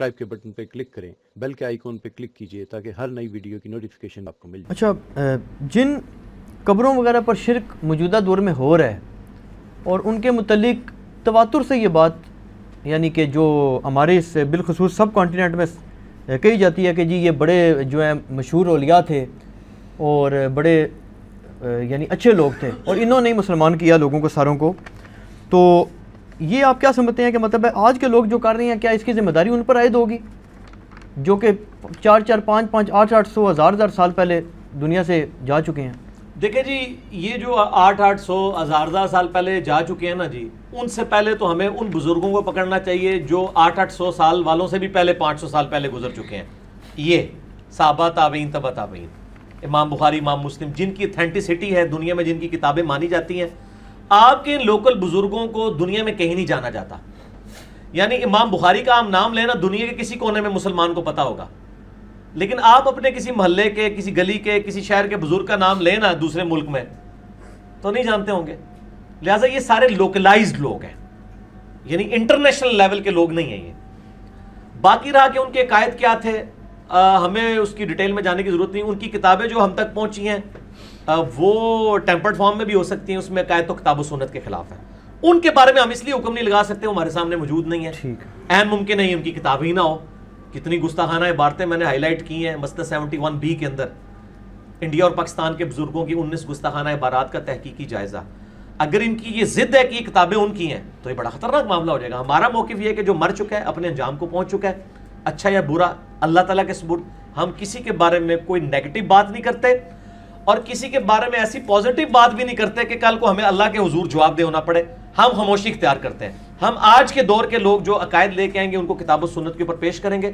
Subscribe کے button پہ click کریں، بیل کے آئیکن پہ کلک کیجیے تاکہ ہر نئی ویڈیو کی نوٹیفیکیشن آپ کو مل جائے۔ اچھا جن قبروں وغیرہ پر شرک موجودہ دور میں ہو رہا ہے اور ان کے متعلق تواتر سے یہ بات یعنی کہ جو ہمارے اس بالخصوص سب کانٹیننٹ میں کہی جاتی ہے کہ جی یہ بڑے جو ہیں مشہور اولیاء تھے اور بڑے یعنی اچھے لوگ تھے اور انہوں نے مسلمان کیا لوگوں کو، ساروں کو۔ تو یہ آپ کیا سمجھتے ہیں کہ مطلب ہے آج کے لوگ جو کر رہے ہیں، کیا اس کی ذمہ داری ان پر عائد ہوگی؟ جو کہ چار چار پانچ پانچ آٹھ آٹھ سو ہزار ہزار سال پہلے دنیا سے جا چکے ہیں۔ دیکھیں جی یہ جو آٹھ آٹھ سو ہزار ہزار سال پہلے جا چکے ہیں نا جی ان سے پہلے تو ہمیں ان بزرگوں کو پکڑنا چاہیے جو آٹھ آٹھ سو سال والوں سے بھی پہلے پانچ سو سال پہلے گزر چکے ہیں۔ یہ صحابہ تابعین تبا تابعین، امام بخاری، امام مسلم، جن کی اتھینٹسٹی ہے، دنیا میں جن کی کتابیں مانی جاتی ہیں آپ کے لوکل بزرگوں کو دنیا میں کہیں نہیں جانا جاتا۔ یعنی امام بخاری کا عام نام لینا دنیا کے کسی کونے میں مسلمان کو پتا ہوگا۔ لیکن آپ اپنے کسی محلے کے، کسی گلی کے، کسی شہر کے بزرگ کا نام لینا دوسرے ملک میں تو نہیں جانتے ہوں گے۔ لہٰذا یہ سارے لوکلائزڈ لوگ ہیں۔ یعنی انٹرنیشنل لیول کے لوگ نہیں ہیں یہ۔ باقی رہا کہ ان کے قائد کیا تھے؟ ہمیں اس کی ڈیٹیل میں جانے کی ضرورت نہیں۔ ان کی کتابیں جو ہم تک پہنچی ہیں وہ ٹیمپرڈ فارم میں بھی ہو سکتی ہیں اس میں قائد تو کتاب و سنت کے خلاف ہے ان کے بارے میں ہم اس لیے حکم نہیں لگا سکتے وہ ہمارے سامنے موجود نہیں ہے۔ این ممکن نہیں ان کی کتاب ہی نہ ہو۔ کتنی گستاخانہ عبارتیں میں نے ہائی لائٹ کی ہیں مسئلہ سیونٹی ون بی کے اندر۔ انڈیا اور پاکستان کے بزرگوں کی انیس گستاخانہ عبارات کا تحقیقی جائزہ۔ اگر ان کی یہ ضد ہے کہ یہ کتابیں ان کی ہیں تو یہ بڑا خطرناک معاملہ ہو جائے گا۔ ہمارا موقف یہ ہے کہ جو مر چکا ہے اپنے انجام کو پہنچ چکا ہے۔ اچھا یا برا اللہ تعالیٰ کے سبرد ہم کسی کے بارے میں کوئی نیگٹو بات نہیں کرتے۔ اور کسی کے بارے میں ایسی پازیٹیو بات بھی نہیں کرتے کہ کل کو ہمیں اللہ کے حضور جواب دے ہونا پڑے۔ ہم خاموشی اختیار کرتے ہیں۔ ہم آج کے دور کے لوگ جو عقائد لے کے آئیں گے، ان کو کتاب و سنت کے اوپر پیش کریں گے۔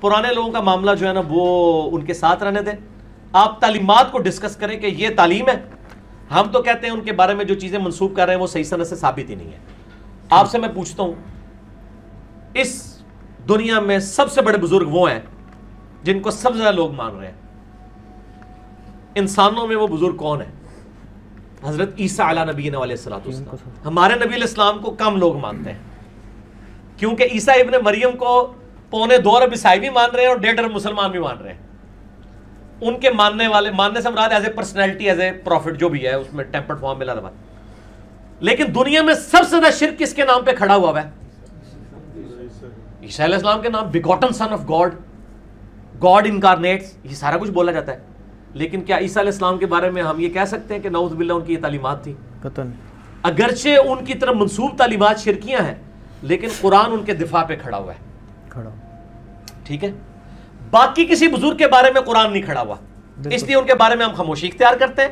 پرانے لوگوں کا معاملہ جو ہے نا، وہ ان کے ساتھ رہنے دیں۔ آپ تعلیمات کو ڈسکس کریں کہ یہ تعلیم ہے۔ ہم تو کہتے ہیں ان کے بارے میں جو چیزیں منسوخ کر رہے ہیں، وہ صحیح صنعت سے ثابت ہی نہیں ہے۔ آپ سے میں پوچھتا ہوں، اس دنیا میں سب سے بڑے بزرگ وہ ہیں جن کو سب سے زیادہ لوگ مان رہے ہیں۔ انسانوں میں وہ بزرگ کون ہے؟ حضرت عیسیٰ علیہ نبی علیہ السلام ہمارے نبی علیہ السلام کو کم لوگ مانتے ہیں۔ کیونکہ عیسیٰ ابن مریم کو پونے دو ارب عیسائی بھی مان رہے ہیں اور ڈیڑھ ارب مسلمان بھی مان رہے ہیں۔ ان کے ماننے والے، ماننے سے مراد as a personality as a prophet جو بھی ہے، اس میں ٹیمپرڈ فارم میں لڑا لیکن دنیا میں سب سے زیادہ شرک کس کے نام پہ کھڑا ہوا ہے؟ عیسیٰ علیہ السلام کے نام begotten son of God God incarnates یہ سارا کچھ بولا جاتا ہے۔ لیکن کیا عیسیٰ علیہ السلام کے بارے میں ہم یہ کہہ سکتے ہیں کہ نعوذ باللہ ان کی یہ تعلیمات تھی قطن. اگرچہ ان کی طرف منصوب تعلیمات شرکیاں ہیں لیکن قرآن ان کے دفاع پہ کھڑا ہوا ہے۔ کھڑا۔ ٹھیک ہے؟ باقی کسی بزرگ کے بارے میں قرآن نہیں کھڑا ہوا۔ اس لیے ان کے بارے میں ہم خاموشی اختیار کرتے ہیں۔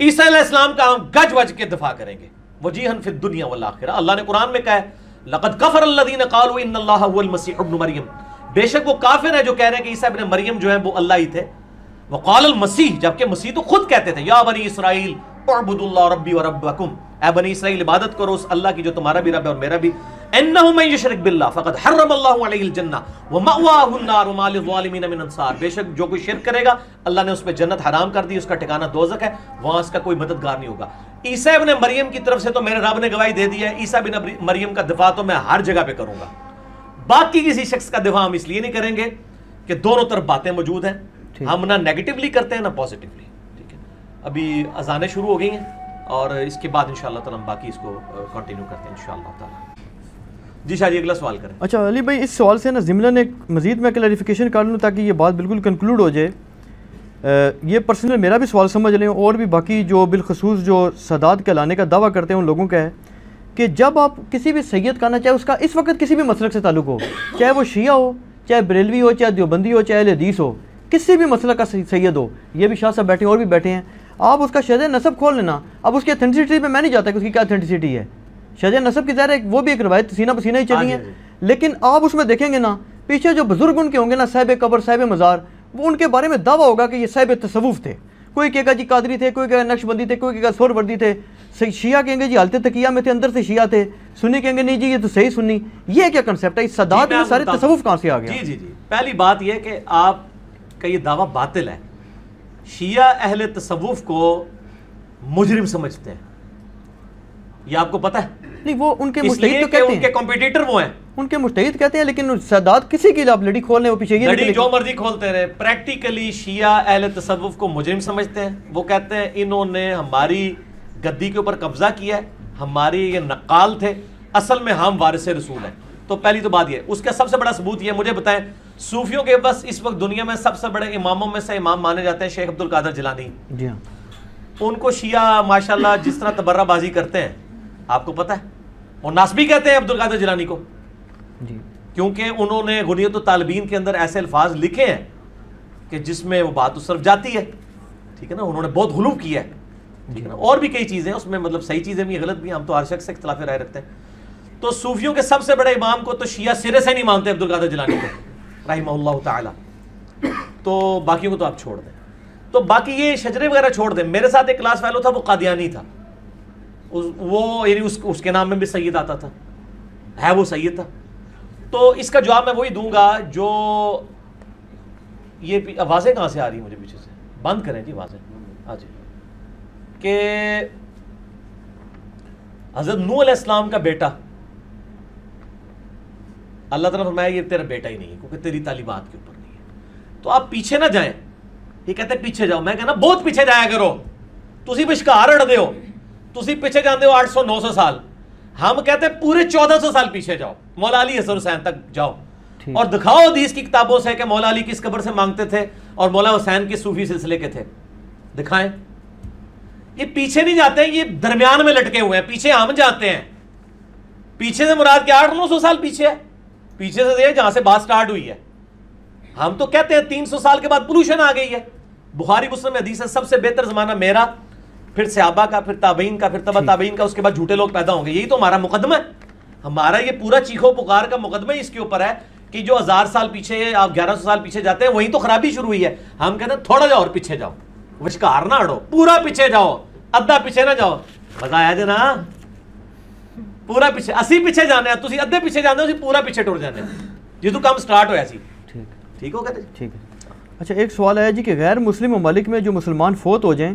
عیسیٰ علیہ السلام کا ہم گج وج کے دفاع کریں گے۔ وجیہن فی الدنیا والآخرہ۔ اللہ نے قرآن میں کہا ہے لقد کفر الذین قالوا ان اللہ هو المسیح ابن مریم۔ بے شک وہ کافر ہے جو کہہ رہے ہیں کہ عیسیٰ ابن مریم جو ہیں وہ اللہ ہی تھے۔ وقال المسیح، جبکہ مسیح تو خود کہتے تھے، یا بنی اسرائیل اعبد اللہ ربی و ربکم. اے بنی اسرائیل، عبادت کرو اس اللہ کی جو تمہارا بھی رب ہے اور میرا بھی۔ انہو من یشرک باللہ، فقد حرم اللہ علیہ الجنہ ومأواہ النار وما للظالمین من انصار۔ بے شک جو کوئی شرک کرے گا، اللہ نے اس پہ جنت حرام کر دی، اس کا ٹھکانہ دوزک ہے، وہاں اس کا کوئی مددگار نہیں ہوگا۔ عیسیٰ ابن مریم کی طرف سے تو میرے رب نے گواہی دے دی ہے، عیسیٰ ابن مریم کا دفاع تو میں ہر جگہ پہ کروں گا۔ باقی کسی شخص کا دفاع ہم اس لیے نہیں کریں گے کہ دونوں طرف باتیں موجود ہیں۔ ہم نہ نیگیٹولی کرتے ہیں نہ پازیٹیولی ٹھیک ہے. ابھی اذانیں شروع ہو گئی ہیں اور اس کے بعد انشاءاللہ تعالی ہم باقی اس کو کنٹینیو کرتے ہیں انشاءاللہ تعالی. جی شاہ جی اگلا سوال کریں. اچھا علی بھائی اس سوال سے نا ضمن ایک مزید میں کلیریفیکیشن کر لوں تاکہ یہ بات بالکل کنکلوڈ ہو جائے. یہ پرسنل میرا بھی سوال سمجھ لیں اور بھی باقی جو بالخصوص جو سداد کے لانے کا دعویٰ کرتے ہیں ان لوگوں کا ہے کہ جب آپ کسی بھی سید کا نا چاہے اس کا اس وقت کسی بھی مسلک سے تعلق ہو چاہے وہ شیعہ ہو چاہے بریلوی ہو چاہے دیوبندی ہو چاہے حدیث ہو کسی بھی مسئلہ کا سید ہو؟ یہ بھی شاہ صاحب بیٹھے اور بھی بیٹھے ہیں۔ آپ اس کا شہد نصب کھول لینا۔ اب اس کی اتھینٹسٹی پہ میں نہیں جاتا کہ اس کی کیا اتھینٹسٹی ہے۔ شہد نصب کی ظاہر ہے وہ بھی ایک روایت سینہ پسینہ ہی چلی ہے لیکن آپ اس میں دیکھیں گے نا پیچھے جو بزرگ ان کے ہوں گے نا صاحب قبر صاحب مزار وہ ان کے بارے میں دعویٰ ہوگا کہ یہ صاحب تصوف تھے۔ کوئی کہے گا جی قادری تھے کوئی کہے گا نقش بندی تھے کوئی کہے گا سور وردی تھے۔ شیعہ کہیں گے جی حالت تقیہ میں تھے اندر سے شیعہ تھے۔ سنی کہیں گے نہیں جی یہ تو صحیح سنی۔ یہ کیا کنسیپٹ ہے؟ اس صدات میں سارے تصوف کہاں سے آ گیا؟ جی جی جی۔ پہلی بات یہ کہ آپ کا یہ دعویٰ باطل ہے۔ شیعہ اہل تصوف کو مجرم سمجھتے ہیں۔ یہ آپ کو پتہ ہے؟ نہیں وہ ان کے لیے تو کہ کہتے ان کے ہیں۔ کمپیٹیٹر وہ ہیں۔ ان کے مستحد کہتے ہیں لیکن سادات کسی کی آپ لڑی کھول لیں وہ پیچھے لڑی جو مرضی کھولتے رہے۔ پریکٹیکلی شیعہ اہل تصوف کو مجرم سمجھتے ہیں۔ وہ کہتے ہیں انہوں نے ہماری گدی کے اوپر قبضہ کیا ہے۔ ہماری یہ نقال تھے۔ اصل میں ہم وارث رسول ہیں۔ تو پہلی تو بات یہ اس کا سب سے بڑا ثبوت یہ مجھے بتائیں صوفیوں کے بس اس وقت دنیا میں سب سے بڑے اماموں میں سے امام مانے جاتے ہیں شیخ عبد القادر جلانی جی ہاں۔ ان کو شیعہ ماشاءاللہ جس طرح تبرہ بازی کرتے ہیں آپ کو پتہ ہے؟ وہ ناسبی کہتے ہیں عبد القادر جلانی کو۔ جی۔ کیونکہ انہوں نے غنیت و طالبین کے اندر ایسے الفاظ لکھے ہیں کہ جس میں وہ بات اس طرف جاتی ہے۔ ٹھیک ہے نا؟ انہوں نے بہت غلوب کیا ہے۔ ٹھیک ہے نا؟ اور بھی کئی چیزیں اس میں مطلب صحیح چیزیں بھی غلط بھی ہم تو ہر شخص سے اختلاف رائے رکھتے ہیں۔ تو صوفیوں کے سب سے بڑے امام کو تو شیعہ سرے سے نہیں مانتے عبد القادر جلانی کو۔ رحمہ اللہ تعالی۔ تو باقیوں کو تو آپ چھوڑ دیں۔ تو باقی یہ شجرے وغیرہ چھوڑ دیں۔ میرے ساتھ ایک کلاس فیلو تھا، وہ قادیانی تھا۔ اس- وہ یعنی اس اس کے نام میں بھی سید آتا تھا۔ ہے وہ سید تھا۔ تو اس کا جواب میں وہی دوں گا جو یہ آوازیں کہاں سے آ رہی ہیں مجھے پیچھے سے؟ بند کریں جی آوازیں۔ ہاں جی۔ کہ حضرت نو علیہ السلام کا بیٹا اللہ تعالیٰ نے فرمایا یہ تیرا بیٹا ہی نہیں ہے کیونکہ تیری تعلیمات کے اوپر نہیں ہے۔ تو آپ پیچھے نہ جائیں۔ یہ کہتے ہیں پیچھے جاؤ۔ میں کہنا بہت پیچھے جایا کرو۔ تسی بشکار اڑ دیو تسی پیچھے جاندے ہو آٹھ سو نو سو سال۔ ہم کہتے ہیں پورے چودہ سو سال پیچھے جاؤ۔ مولا علی حسن حسین تک جاؤ۔ اور دکھاؤ حدیث کی کتابوں سے کہ مولا علی کس قبر سے مانگتے تھے اور مولا حسین کس صوفی سلسلے کے تھے۔ دکھائیں۔ یہ پیچھے نہیں جاتے ہیں یہ درمیان میں لٹکے ہوئے ہیں۔ پیچھے ہم جاتے ہیں۔ پیچھے سے مراد کے آٹھ نو سو سال پیچھے ہے۔ پیچھے سے جہاں سے بات سٹارٹ ہوئی ہے۔ ہم تو کہتے ہیں تین سو سال کے بعد پولوشن آ گئی ہے۔ بخاری مسلم میں حدیث ہے سب سے بہتر زمانہ میرا۔ پھر صحابہ کا پھر تابعین کا پھر تبا تابعین کا اس کے بعد جھوٹے لوگ پیدا ہوں گے۔ یہی تو ہمارا مقدمہ ہے۔ ہمارا یہ پورا چیخو پکار کا مقدمہ اس کے اوپر ہے کہ جو ہزار سال پیچھے آپ گیارہ سو سال پیچھے جاتے ہیں وہیں تو خرابی شروع ہوئی ہے۔ ہم کہتے ہیں تھوڑا جاؤ اور پیچھے جاؤ۔ وشکار نہ اڑو پورا پیچھے جاؤ ادھا پیچھے نہ جاؤ۔ مزہ آیا جی پورا پیچھے اسی پیچھے جانے ہیں تسی ادھے پیچھے جانے ہو اسی پورا پیچھے ٹر جانے جی تو کام سٹارٹ ہویا سی ٹھیک ٹھیک ہو ٹھیک ہے اچھا ایک سوال ہے جی کہ غیر مسلم ممالک میں جو مسلمان فوت ہو جائیں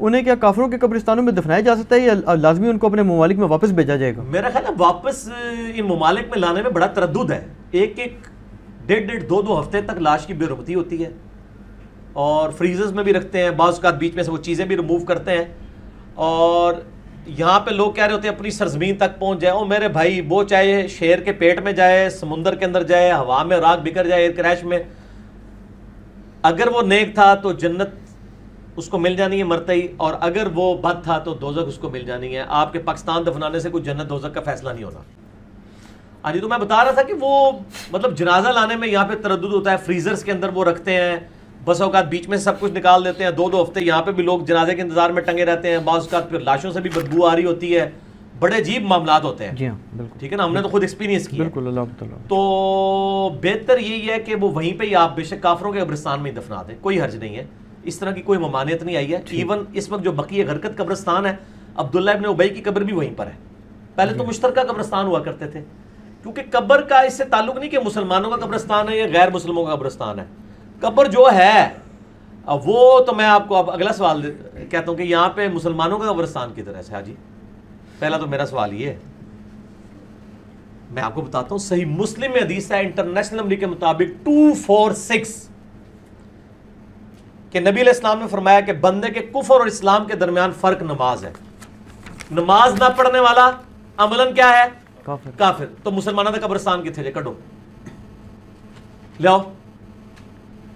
انہیں کیا کافروں کے قبرستانوں میں دفنایا جا سکتا ہے یا لازمی ان کو اپنے ممالک میں واپس بھیجا جائے گا میرا خیال ہے واپس ان ممالک میں لانے میں بڑا تردد ہے ایک ایک ڈیڑھ ڈیڑھ دو دو ہفتے تک لاش کی بے ربطی ہوتی ہے اور فریزرز میں بھی رکھتے ہیں بعض اوقات بیچ میں سے وہ چیزیں بھی ریموو کرتے ہیں اور یہاں پہ لوگ کہہ رہے ہوتے ہیں اپنی سرزمین تک پہنچ جائے، او میرے بھائی، وہ چاہے شیر کے پیٹ میں جائے، سمندر کے اندر جائے، ہوا میں راگ بکر جائے ایئر کریش میں۔ اگر وہ نیک تھا تو جنت اس کو مل جانی ہے مرتے ہی اور اگر وہ بد تھا تو دوزک اس کو مل جانی ہے۔ آپ کے پاکستان دفنانے سے کوئی جنت دوزک کا فیصلہ نہیں ہونا۔ ہاں تو میں بتا رہا تھا کہ وہ مطلب جنازہ لانے میں یہاں پہ تردد ہوتا ہے، فریزرز کے اندر وہ رکھتے ہیں۔ بس اوقات بیچ میں سب کچھ نکال دیتے ہیں دو دو ہفتے یہاں پہ بھی لوگ جنازے کے انتظار میں ٹنگے رہتے ہیں بعض اوقات پھر لاشوں سے بھی بدبو آ رہی ہوتی ہے۔ بڑے عجیب معاملات ہوتے ہیں۔ جی ہاں بالکل۔ ٹھیک ہے نا؟ ہم نے تو خود ایکسپیرینس کیا۔ بالکل اللہ تو بہتر یہی ہے کہ وہ وہیں پہ ہی آپ بے شک کافروں کے قبرستان میں ہی دفنا دیں کوئی حرج نہیں ہے۔ اس طرح کی کوئی ممانعت نہیں آئی ہے۔ ایون اس وقت جو بقیہ غرکت قبرستان ہے عبداللہ ابن ابئی کی قبر بھی وہیں پر ہے۔ پہلے تو مشترکہ قبرستان ہوا کرتے تھے۔ کیونکہ قبر کا اس سے تعلق نہیں کہ مسلمانوں کا قبرستان ہے یا غیر مسلموں کا قبرستان ہے۔ قبر جو ہے وہ تو میں آپ کو اب اگلا سوال کہتا ہوں کہ یہاں پہ مسلمانوں کا قبرستان کی طرح سے ہاں جی۔ پہلا تو میرا سوال یہ ہے۔ میں آپ کو بتاتا ہوں صحیح مسلم میں حدیث ہے انٹرنیشنل نمبر کے مطابق ٹو فور سکس کہ نبی علیہ السلام نے فرمایا کہ بندے کے کفر اور اسلام کے درمیان فرق نماز ہے۔ نماز نہ پڑھنے والا عملاً کیا ہے؟ کافر۔ کافر۔ تو مسلمانوں کا قبرستان کتنے جے کڈو۔ لیاؤ۔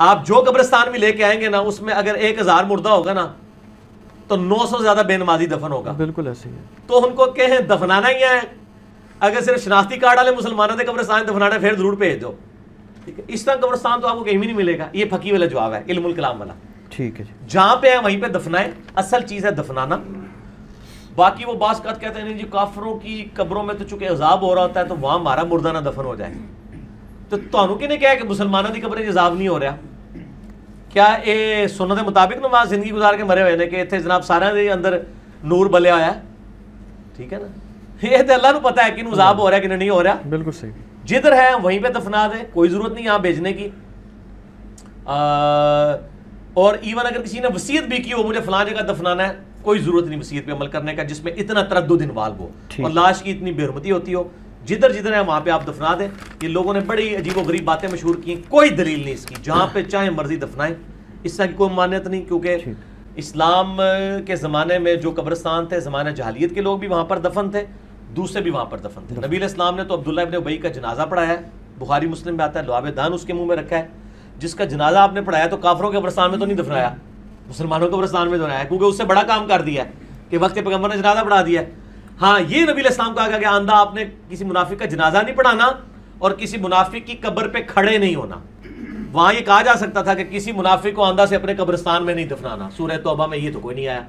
آپ جو قبرستان بھی لے کے آئیں گے نا اس میں اگر ایک ہزار مردہ ہوگا نا تو نو سو زیادہ بے نمازی دفن ہوگا۔ بالکل ایسے ہی ہے۔ تو ان کو کہیں دفنانا ہی ہے۔ اگر صرف شناختی کارڈ والے مسلمانوں کے قبرستان دفنانا پھر ضرور بھیج دو۔ ٹھیک ہے اس طرح قبرستان تو آپ کو کہیں بھی نہیں ملے گا۔ یہ پھکی والا جواب ہے علم الکلام والا۔ ٹھیک ہے جی۔ جہاں پہ ہے وہیں پہ دفنائیں۔ اصل چیز ہے دفنانا۔ باقی وہ بعض کہتے ہیں جی کافروں کی قبروں میں تو چونکہ عذاب ہو رہا ہوتا ہے تو وہاں ہمارا مردہ نہ دفن ہو جائے۔ تو تانوں کی نے کہا کہ مسلمانوں کی قبریں عذاب نہیں ہو رہا؟ کیا اے سنت کے مطابق نماز زندگی گزار کے مرے ہوئے نے کہ اتنے جناب سارے دے اندر نور بلیا ہوا ہے؟ ٹھیک ہے نا؟ یہ تو اللہ نو پتا ہے کہ عذاب ہو رہا ہے کہ نہیں ہو رہا۔ بالکل صحیح۔ جدھر ہے وہیں پہ دفنا دیں کوئی ضرورت نہیں یہاں بھیجنے کی۔ اور ایون اگر کسی نے وصیت بھی کی ہو مجھے فلاں جگہ دفنانا ہے کوئی ضرورت نہیں وسیعت پہ عمل کرنے کا جس میں اتنا تردد انوالو ہو۔ اور لاش کی اتنی بے حرمتی ہوتی ہو۔ جدھر جدھر ہے وہاں پہ آپ دفنا دیں۔ یہ لوگوں نے بڑی عجیب و غریب باتیں مشہور کی ہیں کوئی دلیل نہیں اس کی۔ جہاں پہ چاہے مرضی دفنائیں۔ اس طرح کی کوئی مانیت نہیں کیونکہ اسلام کے زمانے میں جو قبرستان تھے زمانہ جہالیت کے لوگ بھی وہاں پر دفن تھے دوسرے بھی وہاں پر دفن تھے۔ نبی علیہ السلام نے تو عبداللہ ابن ابئی کا جنازہ پڑھایا ہے۔ بخاری مسلم میں آتا ہے لعاب دان اس کے منہ میں رکھا ہے۔ جس کا جنازہ آپ نے پڑھایا تو کافروں کے قبرستان میں تو نہیں دفنایا۔ مسلمانوں کے قبرستان میں دفنایا کیونکہ اس سے بڑا کام کر دیا ہے کہ وقت پیغمبر نے جنازہ پڑھا دیا ہے۔ ہاں یہ نبی علیہ السلام کہا گیا کہ آندہ آپ نے کسی منافق کا جنازہ نہیں پڑھانا اور کسی منافق کی قبر پہ کھڑے نہیں ہونا۔ وہاں یہ کہا جا سکتا تھا کہ کسی منافق کو آندہ سے اپنے قبرستان میں نہیں دفنانا۔ سورہ توبہ میں یہ تو کوئی نہیں آیا۔